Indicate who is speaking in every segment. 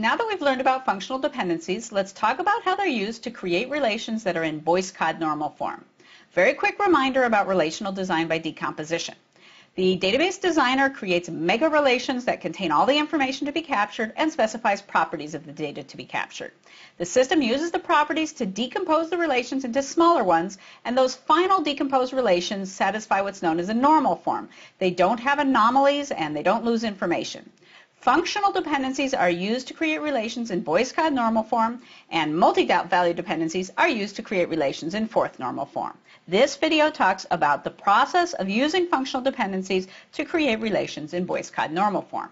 Speaker 1: Now that we've learned about functional dependencies, let's talk about how they're used to create relations that are in Boyce-Codd normal form. Very quick reminder about relational design by decomposition. The database designer creates mega relations that contain all the information to be captured and specifies properties of the data to be captured. The system uses the properties to decompose the relations into smaller ones, and those final decomposed relations satisfy what's known as a normal form. They don't have anomalies and they don't lose information. Functional dependencies are used to create relations in Boyce-Codd normal form, and multi-value dependencies are used to create relations in fourth normal form. This video talks about the process of using functional dependencies to create relations in Boyce-Codd normal form.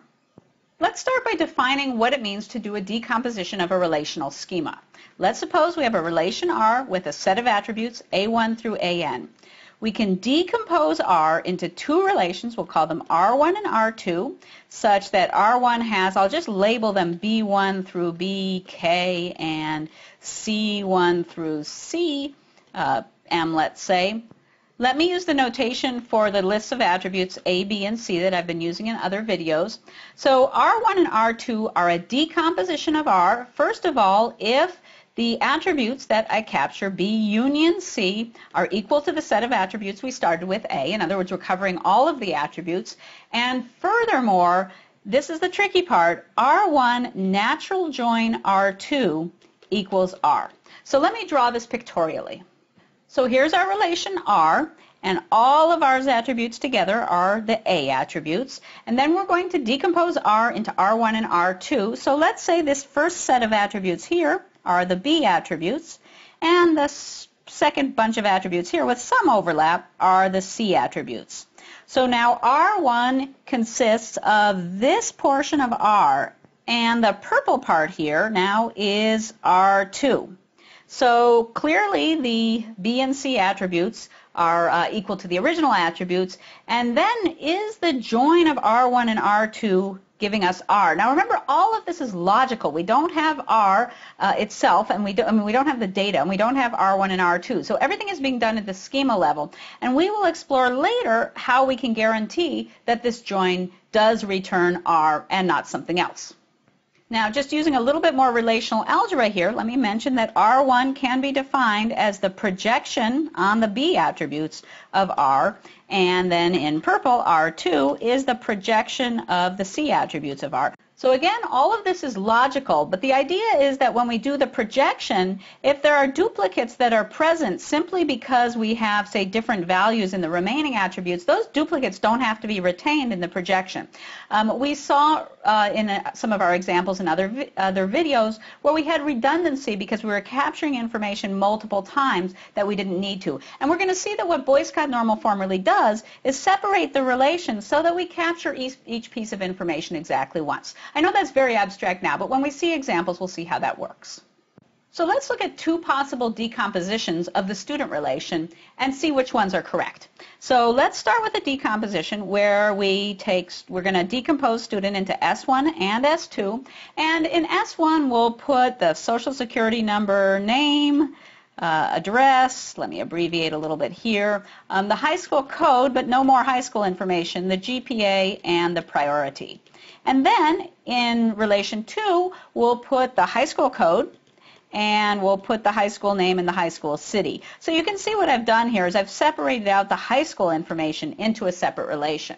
Speaker 1: Let's start by defining what it means to do a decomposition of a relational schema. Let's suppose we have a relation R with a set of attributes A1 through AN we can decompose R into two relations, we'll call them R1 and R2, such that R1 has, I'll just label them B1 through BK and C1 through C, uh, M, let's say. Let me use the notation for the lists of attributes A, B, and C that I've been using in other videos. So R1 and R2 are a decomposition of R. First of all, if the attributes that I capture, B union C, are equal to the set of attributes we started with A. In other words, we're covering all of the attributes. And furthermore, this is the tricky part, R1 natural join R2 equals R. So let me draw this pictorially. So here's our relation R, and all of R's attributes together are the A attributes. And then we're going to decompose R into R1 and R2. So let's say this first set of attributes here are the B attributes, and the second bunch of attributes here with some overlap are the C attributes. So now R1 consists of this portion of R, and the purple part here now is R2. So clearly the B and C attributes are uh, equal to the original attributes, and then is the join of R1 and R2 giving us R. Now remember, all of this is logical. We don't have R uh, itself, and we, do, I mean, we don't have the data, and we don't have R1 and R2. So everything is being done at the schema level. And we will explore later how we can guarantee that this join does return R and not something else. Now, just using a little bit more relational algebra here, let me mention that R1 can be defined as the projection on the B attributes of R, and then in purple, R2 is the projection of the C attributes of R. So again, all of this is logical, but the idea is that when we do the projection, if there are duplicates that are present simply because we have, say, different values in the remaining attributes, those duplicates don't have to be retained in the projection. Um, we saw uh, in uh, some of our examples in other, vi other videos where we had redundancy because we were capturing information multiple times that we didn't need to. And we're going to see that what Boyce-Codd normal form really does is separate the relations so that we capture each, each piece of information exactly once. I know that's very abstract now, but when we see examples, we'll see how that works. So let's look at two possible decompositions of the student relation and see which ones are correct. So let's start with a decomposition where we take, we're going to decompose student into S1 and S2. And in S1, we'll put the social security number, name, uh, address, let me abbreviate a little bit here, um, the high school code, but no more high school information, the GPA, and the priority. And then in relation two, we'll put the high school code, and we'll put the high school name and the high school city. So you can see what I've done here is I've separated out the high school information into a separate relation.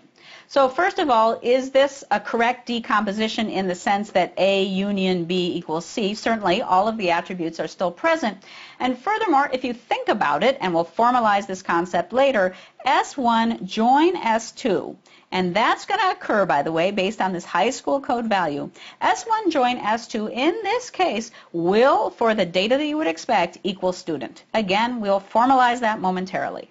Speaker 1: So first of all, is this a correct decomposition in the sense that A union B equals C? Certainly, all of the attributes are still present. And furthermore, if you think about it, and we'll formalize this concept later, S1 join S2 and that's going to occur, by the way, based on this high school code value. S1 join S2 in this case will, for the data that you would expect, equal student. Again, we'll formalize that momentarily.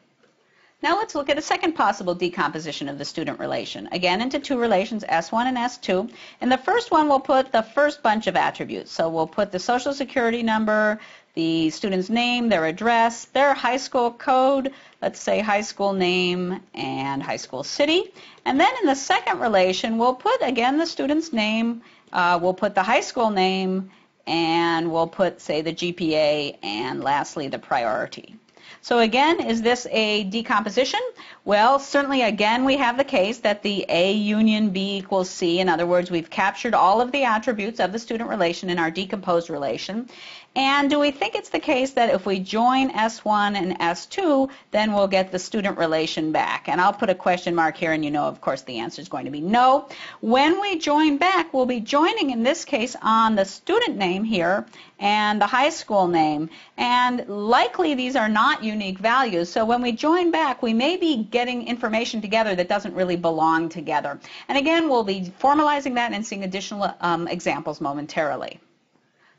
Speaker 1: Now let's look at a second possible decomposition of the student relation. Again, into two relations, S1 and S2. In the first one, we'll put the first bunch of attributes. So we'll put the social security number, the student's name, their address, their high school code, let's say high school name and high school city. And then in the second relation, we'll put, again, the student's name, uh, we'll put the high school name, and we'll put, say, the GPA, and lastly, the priority. So again, is this a decomposition? Well, certainly again we have the case that the A union B equals C. In other words, we've captured all of the attributes of the student relation in our decomposed relation. And do we think it's the case that if we join S1 and S2, then we'll get the student relation back? And I'll put a question mark here, and you know, of course, the answer is going to be no. When we join back, we'll be joining, in this case, on the student name here and the high school name. And likely these are not unique values. So when we join back, we may be getting information together that doesn't really belong together. And again, we'll be formalizing that and seeing additional um, examples momentarily.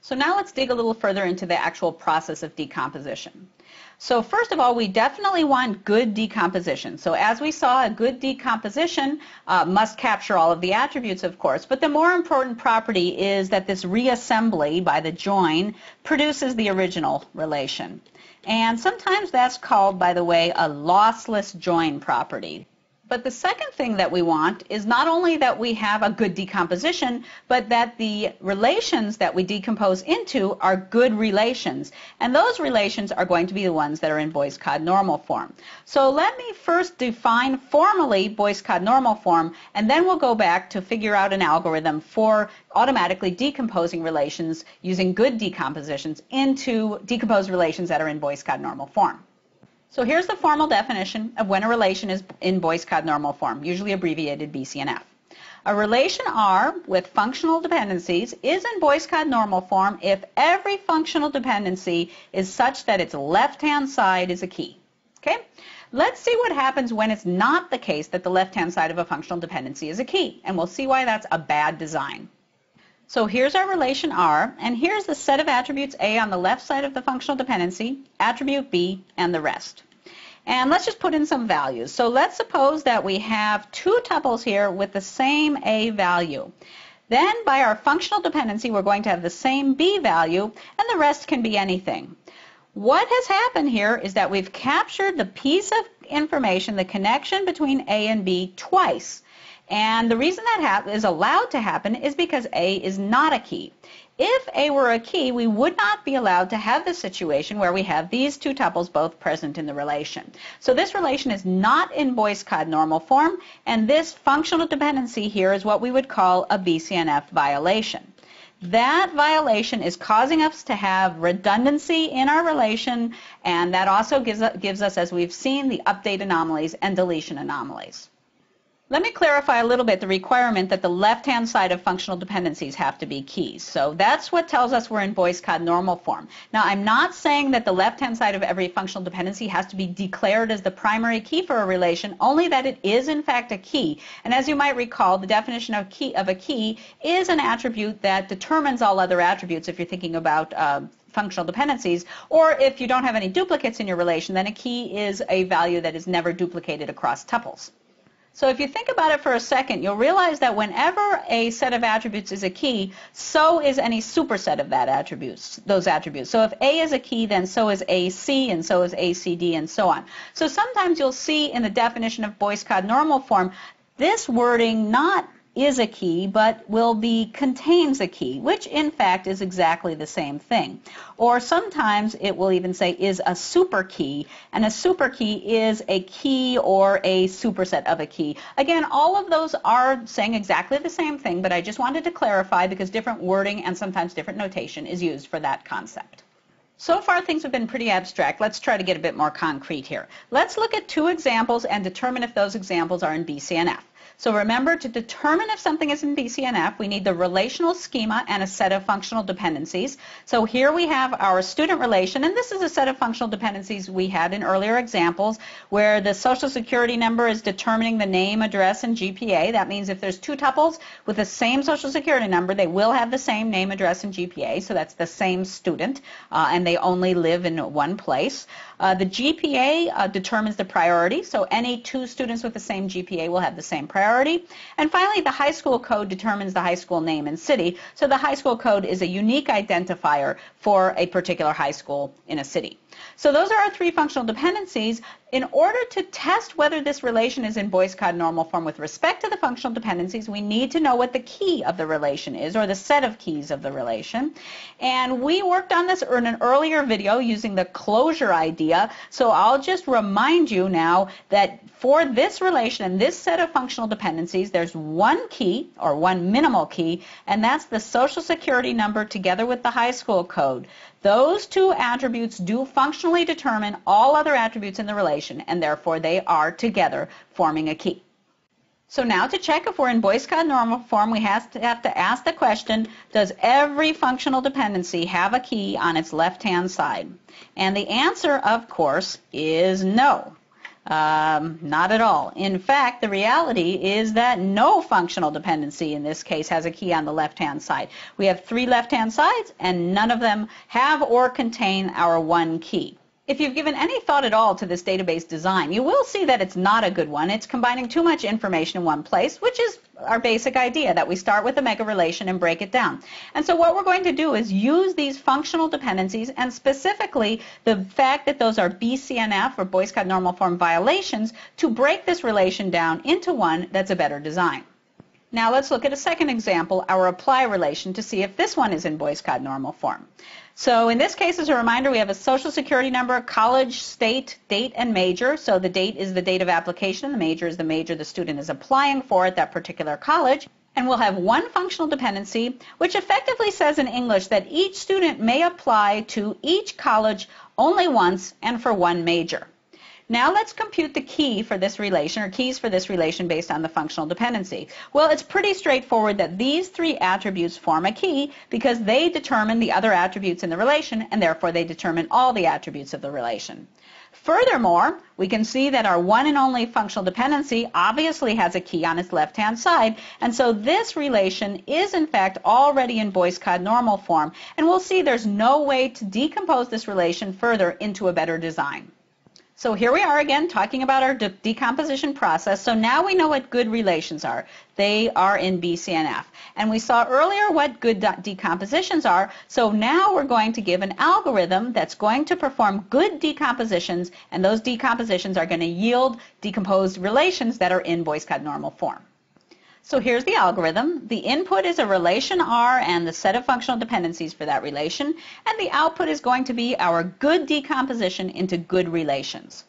Speaker 1: So now let's dig a little further into the actual process of decomposition. So first of all, we definitely want good decomposition. So as we saw, a good decomposition uh, must capture all of the attributes, of course. But the more important property is that this reassembly by the join produces the original relation. And sometimes that's called, by the way, a lossless join property. But the second thing that we want is not only that we have a good decomposition, but that the relations that we decompose into are good relations. And those relations are going to be the ones that are in Boyce-Codd normal form. So let me first define formally Boyce-Codd normal form, and then we'll go back to figure out an algorithm for automatically decomposing relations using good decompositions into decomposed relations that are in Boyce-Codd normal form. So here's the formal definition of when a relation is in Boyce-Codd normal form, usually abbreviated BCNF. A relation R with functional dependencies is in Boyce-Codd normal form if every functional dependency is such that its left-hand side is a key. Okay? Let's see what happens when it's not the case that the left-hand side of a functional dependency is a key, and we'll see why that's a bad design. So here's our relation R, and here's the set of attributes A on the left side of the functional dependency, attribute B, and the rest. And let's just put in some values. So let's suppose that we have two tuples here with the same A value. Then by our functional dependency, we're going to have the same B value, and the rest can be anything. What has happened here is that we've captured the piece of information, the connection between A and B, twice. And the reason that is allowed to happen is because A is not a key. If A were a key, we would not be allowed to have the situation where we have these two tuples both present in the relation. So this relation is not in Boyce-Codd normal form, and this functional dependency here is what we would call a BCNF violation. That violation is causing us to have redundancy in our relation, and that also gives, gives us, as we've seen, the update anomalies and deletion anomalies. Let me clarify a little bit the requirement that the left-hand side of functional dependencies have to be keys. So that's what tells us we're in Boyce-Codd normal form. Now, I'm not saying that the left-hand side of every functional dependency has to be declared as the primary key for a relation, only that it is, in fact, a key. And as you might recall, the definition of, key, of a key is an attribute that determines all other attributes if you're thinking about uh, functional dependencies, or if you don't have any duplicates in your relation, then a key is a value that is never duplicated across tuples. So if you think about it for a second, you'll realize that whenever a set of attributes is a key, so is any superset of that attributes, those attributes. So if A is a key, then so is AC, and so is ACD, and so on. So sometimes you'll see in the definition of Boyce-Codd normal form this wording not is a key, but will be contains a key, which in fact is exactly the same thing. Or sometimes it will even say is a super key, and a super key is a key or a superset of a key. Again, all of those are saying exactly the same thing, but I just wanted to clarify because different wording and sometimes different notation is used for that concept. So far things have been pretty abstract. Let's try to get a bit more concrete here. Let's look at two examples and determine if those examples are in BCNF. So remember, to determine if something is in BCNF, we need the relational schema and a set of functional dependencies. So here we have our student relation, and this is a set of functional dependencies we had in earlier examples, where the social security number is determining the name, address, and GPA. That means if there's two tuples with the same social security number, they will have the same name, address, and GPA, so that's the same student, uh, and they only live in one place. Uh, the GPA uh, determines the priority, so any two students with the same GPA will have the same priority. And finally, the high school code determines the high school name and city, so the high school code is a unique identifier for a particular high school in a city. So those are our three functional dependencies. In order to test whether this relation is in Boyce-Codd normal form with respect to the functional dependencies, we need to know what the key of the relation is, or the set of keys of the relation. And we worked on this in an earlier video using the closure idea. So I'll just remind you now that for this relation and this set of functional dependencies, there's one key or one minimal key, and that's the social security number together with the high school code. Those two attributes do functionally determine all other attributes in the relation, and therefore they are together forming a key. So now to check if we're in Boyce Codd normal form, we have to, have to ask the question, does every functional dependency have a key on its left-hand side? And the answer, of course, is no. Um, not at all. In fact, the reality is that no functional dependency in this case has a key on the left-hand side. We have three left-hand sides, and none of them have or contain our one key. If you've given any thought at all to this database design, you will see that it's not a good one. It's combining too much information in one place, which is our basic idea, that we start with a mega relation and break it down. And so what we're going to do is use these functional dependencies and specifically the fact that those are BCNF or Boyce Codd normal form violations to break this relation down into one that's a better design. Now let's look at a second example, our apply relation, to see if this one is in Boyce Codd normal form. So in this case, as a reminder, we have a social security number, college, state, date, and major. So the date is the date of application, the major is the major the student is applying for at that particular college. And we'll have one functional dependency, which effectively says in English that each student may apply to each college only once and for one major. Now let's compute the key for this relation, or keys for this relation based on the functional dependency. Well, it's pretty straightforward that these three attributes form a key because they determine the other attributes in the relation, and therefore they determine all the attributes of the relation. Furthermore, we can see that our one and only functional dependency obviously has a key on its left-hand side, and so this relation is in fact already in Boyce-Codd normal form, and we'll see there's no way to decompose this relation further into a better design. So here we are again talking about our de decomposition process. So now we know what good relations are. They are in BCNF. And we saw earlier what good decompositions are. So now we're going to give an algorithm that's going to perform good decompositions, and those decompositions are going to yield decomposed relations that are in Boyce-Codd normal form. So here's the algorithm. The input is a relation R and the set of functional dependencies for that relation, and the output is going to be our good decomposition into good relations.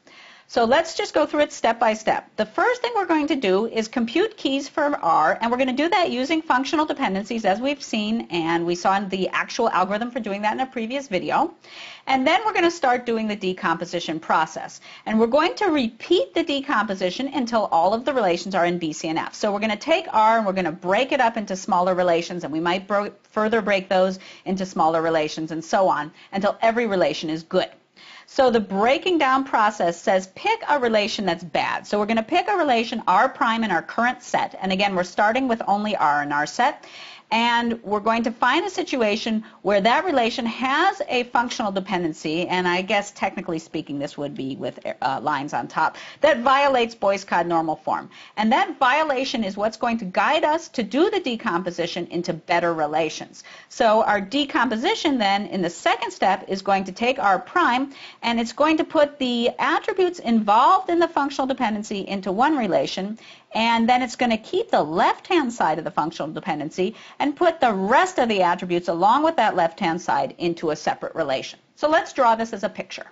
Speaker 1: So let's just go through it step by step. The first thing we're going to do is compute keys for R, and we're going to do that using functional dependencies as we've seen, and we saw the actual algorithm for doing that in a previous video. And then we're going to start doing the decomposition process. And we're going to repeat the decomposition until all of the relations are in BCNF. So we're going to take R and we're going to break it up into smaller relations, and we might further break those into smaller relations and so on until every relation is good. So the breaking down process says pick a relation that's bad. So we're going to pick a relation R prime in our current set. And again, we're starting with only R in our set and we're going to find a situation where that relation has a functional dependency, and I guess technically speaking this would be with uh, lines on top, that violates Boyce-Codd normal form. And that violation is what's going to guide us to do the decomposition into better relations. So our decomposition then in the second step is going to take R prime, and it's going to put the attributes involved in the functional dependency into one relation, and then it's going to keep the left-hand side of the functional dependency and put the rest of the attributes along with that left-hand side into a separate relation. So let's draw this as a picture.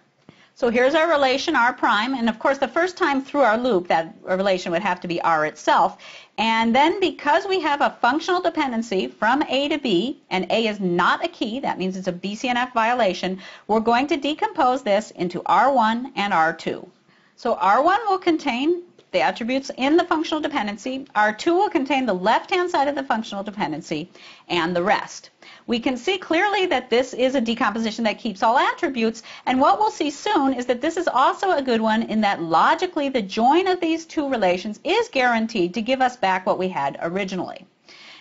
Speaker 1: So here's our relation R prime, and of course the first time through our loop that relation would have to be R itself. And then because we have a functional dependency from A to B, and A is not a key, that means it's a BCNF violation, we're going to decompose this into R1 and R2. So R1 will contain the attributes in the functional dependency. R2 will contain the left-hand side of the functional dependency and the rest. We can see clearly that this is a decomposition that keeps all attributes, and what we'll see soon is that this is also a good one in that logically the join of these two relations is guaranteed to give us back what we had originally.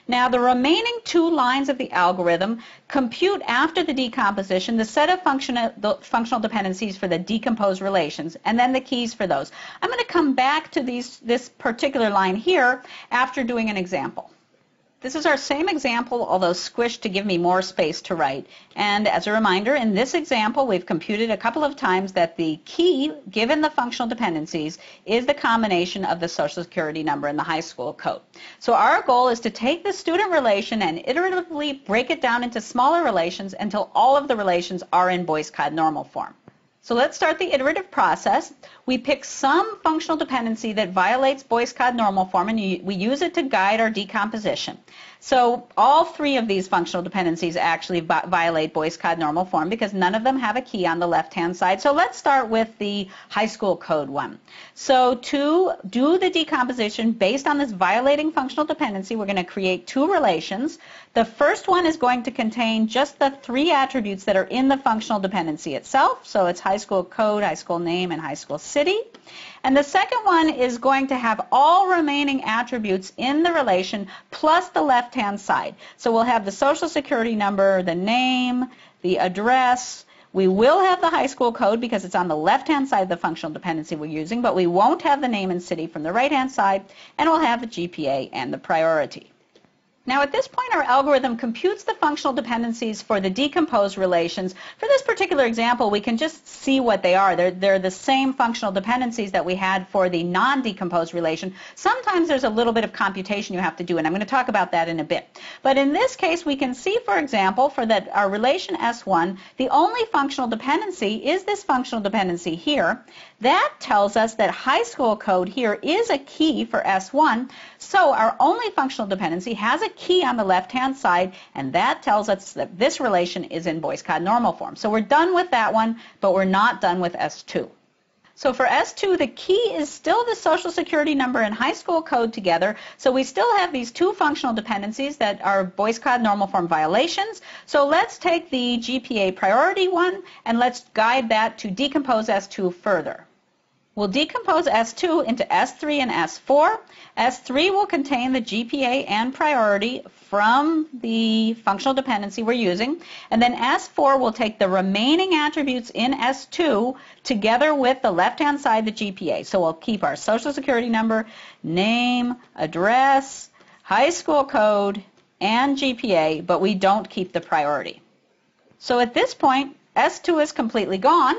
Speaker 1: Now the remaining two lines of the algorithm compute after the decomposition the set of functional, functional dependencies for the decomposed relations and then the keys for those. I'm going to come back to these, this particular line here after doing an example. This is our same example, although squished to give me more space to write. And as a reminder, in this example, we've computed a couple of times that the key, given the functional dependencies, is the combination of the Social Security number and the high school code. So our goal is to take the student relation and iteratively break it down into smaller relations until all of the relations are in Boyce-Codd normal form. So let's start the iterative process. We pick some functional dependency that violates Boyce-Codd normal form and we use it to guide our decomposition. So all three of these functional dependencies actually violate Boyce-Codd normal form because none of them have a key on the left-hand side. So let's start with the high school code one. So to do the decomposition based on this violating functional dependency, we're going to create two relations. The first one is going to contain just the three attributes that are in the functional dependency itself. So it's high school code, high school name, and high school city. And the second one is going to have all remaining attributes in the relation plus the left-hand side. So we'll have the social security number, the name, the address. We will have the high school code because it's on the left-hand side of the functional dependency we're using, but we won't have the name and city from the right-hand side, and we'll have the GPA and the priority. Now at this point our algorithm computes the functional dependencies for the decomposed relations. For this particular example we can just see what they are. They're, they're the same functional dependencies that we had for the non-decomposed relation. Sometimes there's a little bit of computation you have to do and I'm going to talk about that in a bit. But in this case we can see for example for that our relation S1 the only functional dependency is this functional dependency here. That tells us that high school code here is a key for S1 so our only functional dependency has a key on the left-hand side, and that tells us that this relation is in Boyce-Codd normal form. So we're done with that one, but we're not done with S2. So for S2, the key is still the social security number and high school code together. So we still have these two functional dependencies that are Boyce-Codd normal form violations. So let's take the GPA priority one and let's guide that to decompose S2 further. We'll decompose S2 into S3 and S4. S3 will contain the GPA and priority from the functional dependency we're using. And then S4 will take the remaining attributes in S2 together with the left-hand side, the GPA. So we'll keep our social security number, name, address, high school code, and GPA, but we don't keep the priority. So at this point, S2 is completely gone,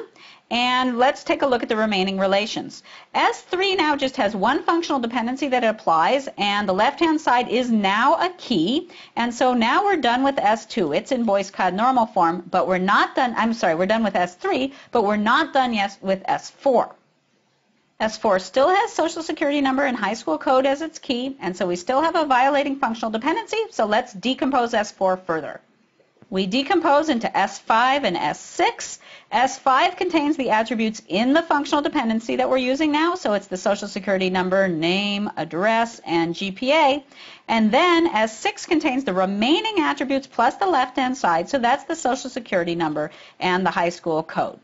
Speaker 1: and let's take a look at the remaining relations. S3 now just has one functional dependency that it applies, and the left-hand side is now a key. And so now we're done with S2. It's in Boyce-Codd normal form, but we're not done, I'm sorry, we're done with S3, but we're not done yet with S4. S4 still has social security number and high school code as its key, and so we still have a violating functional dependency, so let's decompose S4 further. We decompose into S5 and S6. S5 contains the attributes in the functional dependency that we're using now, so it's the social security number, name, address, and GPA. And then S6 contains the remaining attributes plus the left-hand side, so that's the social security number and the high school code.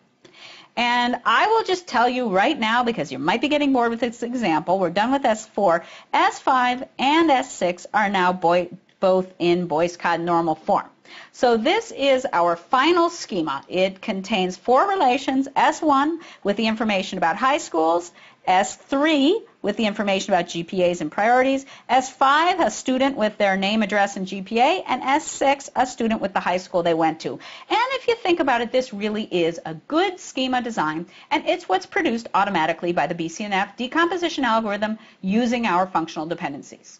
Speaker 1: And I will just tell you right now, because you might be getting bored with this example, we're done with S4. S5 and S6 are now both in Boyce-Codd normal form. So this is our final schema. It contains four relations, S1 with the information about high schools, S3 with the information about GPAs and priorities, S5 a student with their name, address, and GPA, and S6 a student with the high school they went to. And if you think about it, this really is a good schema design, and it's what's produced automatically by the BCNF decomposition algorithm using our functional dependencies.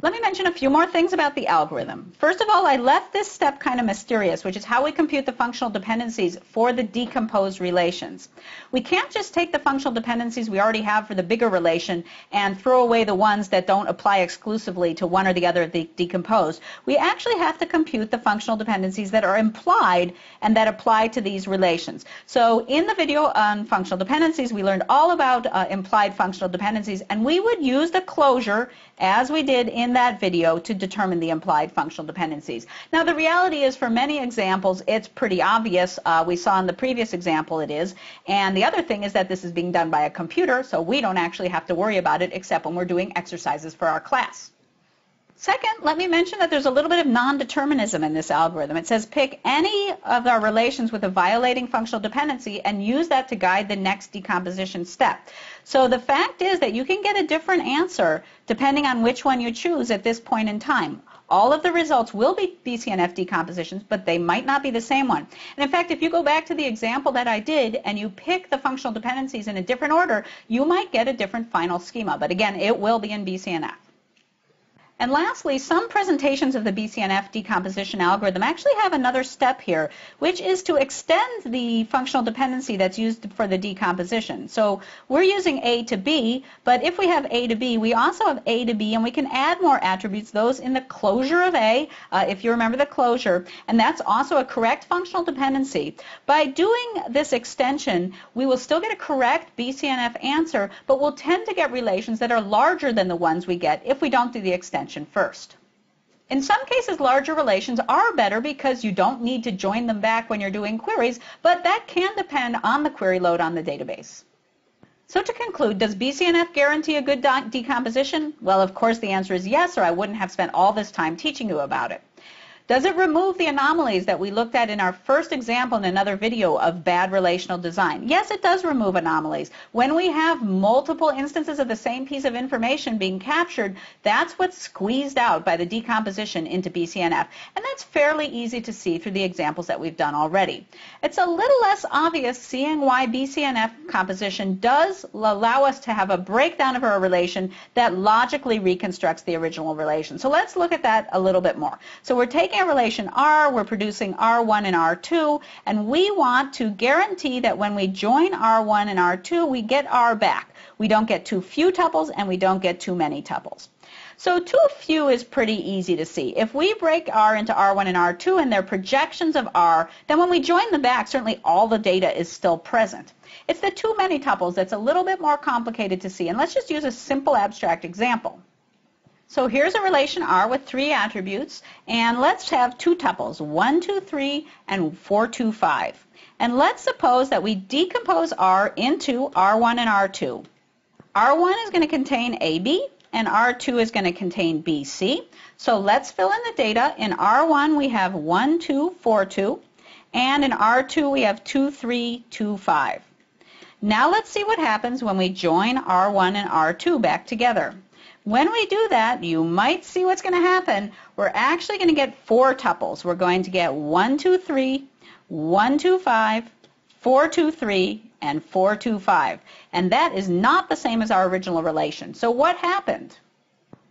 Speaker 1: Let me mention a few more things about the algorithm. First of all, I left this step kind of mysterious, which is how we compute the functional dependencies for the decomposed relations. We can't just take the functional dependencies we already have for the bigger relation and throw away the ones that don't apply exclusively to one or the other of the decomposed. We actually have to compute the functional dependencies that are implied and that apply to these relations. So in the video on functional dependencies, we learned all about uh, implied functional dependencies, and we would use the closure as we did in that video to determine the implied functional dependencies. Now the reality is for many examples it's pretty obvious. Uh, we saw in the previous example it is. And the other thing is that this is being done by a computer so we don't actually have to worry about it except when we're doing exercises for our class. Second, let me mention that there's a little bit of non-determinism in this algorithm. It says pick any of our relations with a violating functional dependency and use that to guide the next decomposition step. So the fact is that you can get a different answer depending on which one you choose at this point in time. All of the results will be BCNF decompositions, but they might not be the same one. And in fact, if you go back to the example that I did and you pick the functional dependencies in a different order, you might get a different final schema. But again, it will be in BCNF. And lastly, some presentations of the BCNF decomposition algorithm actually have another step here, which is to extend the functional dependency that's used for the decomposition. So we're using A to B, but if we have A to B, we also have A to B, and we can add more attributes, those in the closure of A, uh, if you remember the closure, and that's also a correct functional dependency. By doing this extension, we will still get a correct BCNF answer, but we'll tend to get relations that are larger than the ones we get if we don't do the extension first. In some cases, larger relations are better because you don't need to join them back when you're doing queries, but that can depend on the query load on the database. So to conclude, does BCNF guarantee a good decomposition? Well, of course the answer is yes, or I wouldn't have spent all this time teaching you about it. Does it remove the anomalies that we looked at in our first example in another video of bad relational design? Yes, it does remove anomalies. When we have multiple instances of the same piece of information being captured, that's what's squeezed out by the decomposition into BCNF. And that's fairly easy to see through the examples that we've done already. It's a little less obvious seeing why BCNF composition does allow us to have a breakdown of a relation that logically reconstructs the original relation. So let's look at that a little bit more. So we're taking a relation R, we're producing R1 and R2, and we want to guarantee that when we join R1 and R2, we get R back. We don't get too few tuples and we don't get too many tuples. So too few is pretty easy to see. If we break R into R1 and R2 and they're projections of R, then when we join them back, certainly all the data is still present. It's the too many tuples that's a little bit more complicated to see. And let's just use a simple abstract example. So here's a relation R with three attributes, and let's have two tuples, 1, 2, 3, and 4, 2, 5. And let's suppose that we decompose R into R1 and R2. R1 is going to contain AB, and R2 is going to contain BC. So let's fill in the data. In R1 we have 1, 2, 4, 2, and in R2 we have 2, 3, 2, 5. Now let's see what happens when we join R1 and R2 back together. When we do that, you might see what's going to happen. We're actually going to get four tuples. We're going to get 1, 2, 3, 1, 2, 5, 4, 2, 3, and 4, 2, 5. And that is not the same as our original relation. So what happened?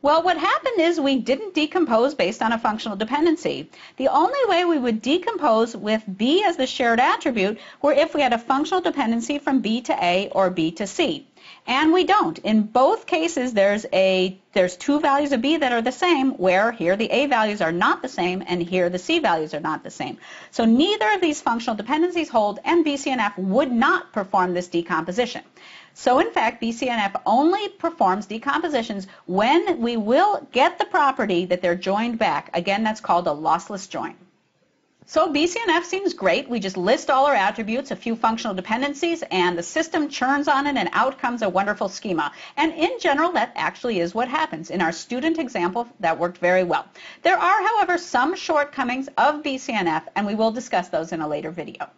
Speaker 1: Well, what happened is we didn't decompose based on a functional dependency. The only way we would decompose with B as the shared attribute were if we had a functional dependency from B to A or B to C. And we don't. In both cases, there's a there's two values of B that are the same, where here the A values are not the same, and here the C values are not the same. So neither of these functional dependencies hold, and BCNF would not perform this decomposition. So in fact, BCNF only performs decompositions when we will get the property that they're joined back. Again, that's called a lossless join. So BCNF seems great. We just list all our attributes, a few functional dependencies, and the system churns on it, and out comes a wonderful schema. And in general, that actually is what happens. In our student example, that worked very well. There are, however, some shortcomings of BCNF, and we will discuss those in a later video.